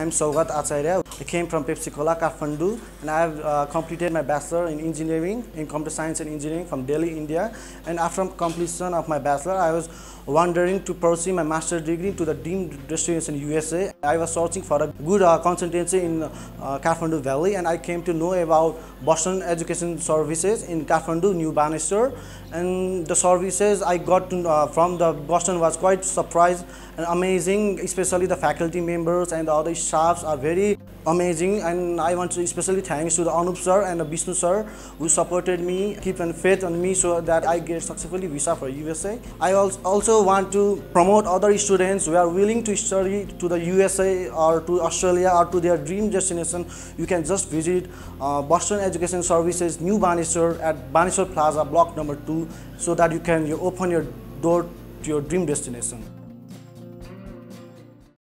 I'm Saugat Acharya. I came from Pepsi Cola, Kathmandu, and I have uh, completed my bachelor in engineering, in computer science and engineering from Delhi, India. And after completion of my bachelor, I was wondering to pursue my master's degree to the dream destination USA. I was searching for a good uh, consultancy in uh, Kathmandu Valley, and I came to know about Boston Education Services in Kathmandu, New Baneshwor. And the services I got to, uh, from the Boston was quite surprised and amazing, especially the faculty members and the other staffs are very amazing and I want to especially thanks to the Anup sir and the Vishnu sir who supported me, keep and faith on me so that I get successfully visa for USA. I also want to promote other students who are willing to study to the USA or to Australia or to their dream destination. You can just visit uh, Boston Education Services New Baneshwor at Baneshwor Plaza block number 2 so that you can you open your door to your dream destination.